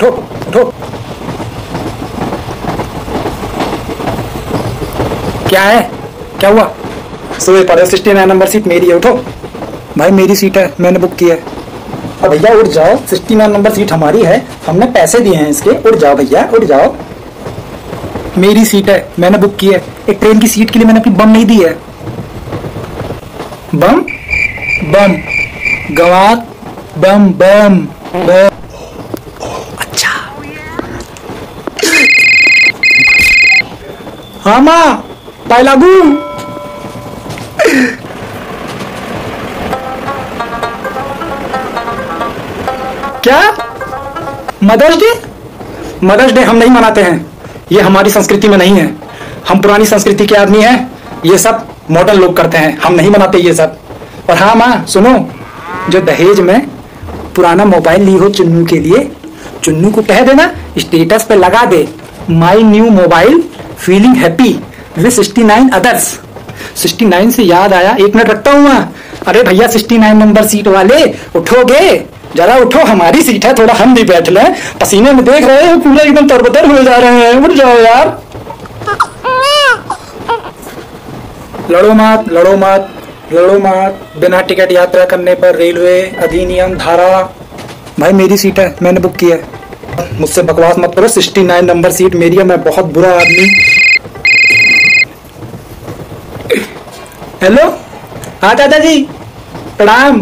उठो उठो क्या है? क्या हुआ? सोए पड़े सिक्सटी नाइन नंबर सीट मेरी है उठो। भाई मेरी सीट है मैंने बुक की है। अब भैया उठ जाओ सिक्सटी नाइन नंबर सीट हमारी है हमने पैसे दिए हैं इसके। उठ जाओ भैया उठ जाओ। मेरी सीट है मैंने बुक की है। एक ट्रेन की सीट के लिए मैंने अपनी बम नहीं दी है। बम बम गवार बम बम बम हाँ माँ पायलागू क्या? मदर्स डे मदर्स डे हम नहीं मनाते हैं। ये हमारी संस्कृति में नहीं है। हम पुरानी संस्कृति के आदमी हैं। ये सब मॉडर्न लोग करते हैं। हम नहीं मनाते ये सब। और हाँ माँ, सुनो। जो दहेज में पुराना मोबाइल ली हो चुन्नू के लिए, चुन्नू को कह देना स्टेटस पे लगा दे। My new mobile feeling happy with sixty nine others sixty nine से याद आया, एक मिनट रखता हूँ वहाँ। अरे भैया सिक्सटी नाइन नंबर सीट वाले, उठोगे? जरा उठो, हमारी सीट है, थोड़ा हम भी बैठ लें। पसीने में देख रहे हैं, पूरा एकदम तरबतर हुए जा रहे हैं। उठ जाओ यार। लड़ो मत लड़ो मत लड़ो मत। बिना टिकट यात्रा करने पर रेलवे अधिनियम धारा। भाई, मेरी सीट है, मैंने बुक की है। मुझसे बकवास मत करो सिक्सटी नाइन नंबर सीट मेरी है, मैं बहुत बुरा आदमी। हेलो हाँ दादा जी प्रणाम।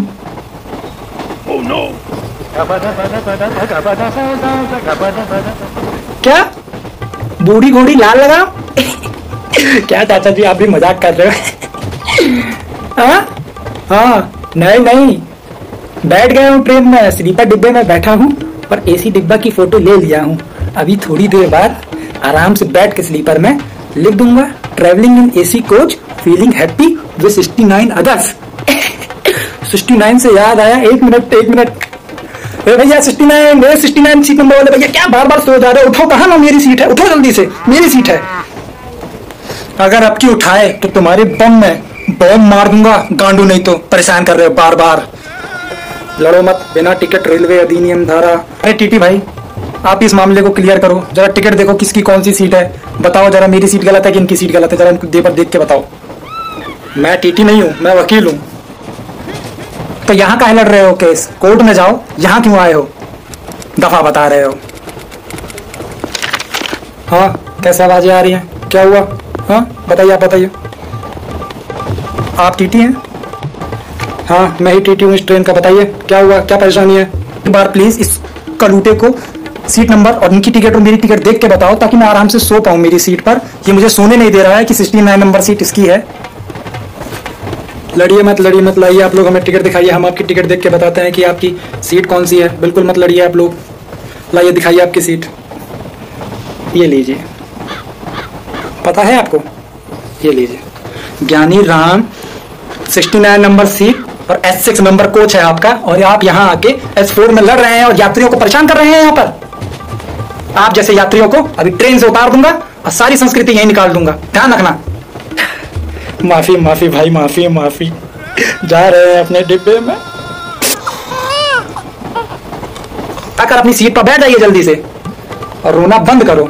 क्या? बूढ़ी घोड़ी लाल लगा क्या चाचा जी आप भी मज़ाक कर रहे हो? हाँ? हाँ नहीं नहीं। बैठ गया हूँ ट्रेन में, स्लीपर डिब्बे में बैठा हूँ। और एसी डिब्बा की फ़ोटो ले लिया हूँ। अभी थोड़ी देर बाद आराम से बैठ के स्लीपर में लिख दूँगा travelling in AC coach feeling happy with sixty nine others sixty nine से याद आया, एक मिनट एक मिनट। ए भैया sixty nine sixty nine seat number वाले भैया, क्या बार बार सो जा रहे उठो, कहा ना मेरी सीट है? उठो जल्दी से, मेरी सीट है। अगर आपकी उठाए तो तुम्हारे बम में बम मार दूँगा, गांडू नहीं तो परेशान कर रहे हो बार बार लड़ो मत, बिना टिकट रेलवे अधिनियम धारा। अरे टीटी भाई, आप इस मामले को क्लियर करो। जरा टिकट देखो किसकी कौन सी सीट है। बताओ जरा, मेरी सीट गलत है कि इनकी सीट गलत है, जरा इनको दे पर देख के बताओ। मैं टीटी नहीं हूँ, मैं वकील हूँ। तो यहाँ काहे लड़ रहे हो केस? कोर्ट में जाओ, यहाँ क्यों आए हो? दफ़ा बता रहे हो। हाँ कैसे आवाज़ें आ रही हैं? क्या हुआ? हाँ बताइए, आप बताइए। आप टीटी हैं? हाँ मैं ही टीटी हूँ इस ट्रेन का बताइए, क्या हुआ, क्या परेशानी है? एक बार प्लीज़ इस कलूटे को सीट नंबर और इनकी टिकट और मेरी टिकट देख के बताओ, ताकि मैं आराम से सो पाऊँ मेरी सीट पर। ये मुझे सोने नहीं दे रहा है कि सिक्सटी नाइन नंबर सीट इसकी है। लड़िए मत लड़िए मत, लाइए आप लोग, हमें टिकट दिखाइए, हम आपकी टिकट देख के बताते हैं कि आपकी सीट कौन सी है। बिल्कुल मत लड़िए आप लोग। लाइए, दिखाइए आपकी सीट ये लीजिए। पता है आपको? ये लीजिए। ज्ञानी राम 69 नंबर सीट और एस सिक्स नंबर कोच है आपका और आप यहाँ आके एस फोर में लड़ रहे हैं और यात्रियों को परेशान कर रहे हैं यहाँ पर। आप जैसे यात्रियों को अभी ट्रेन से उतार दूँगा और सारी संस्कृति यही निकाल दूँगा। ध्यान रखना। माफ़ी माफ़ी भाई, माफ़ी माफ़ी। जा रहे हैं अपने डिब्बे में। आकर अपनी सीट पर बैठ जाइए जल्दी से और रोना बंद करो।